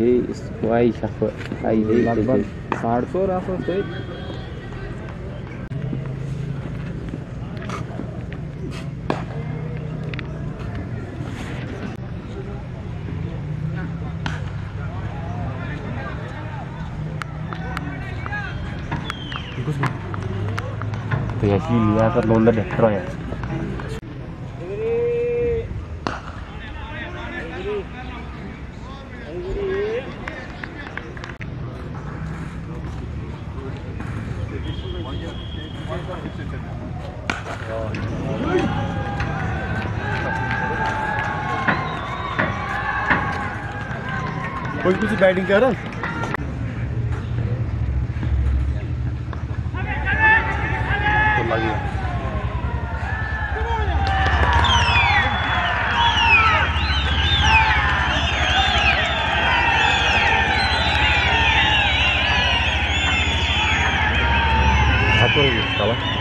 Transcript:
Y शफ आई लगभग साढ़े सौ रहा सौ तो lihat terlontar deh Troy ya कोई कुछ बैटिंग कर रहा तो लगी Çok doğru bir kala.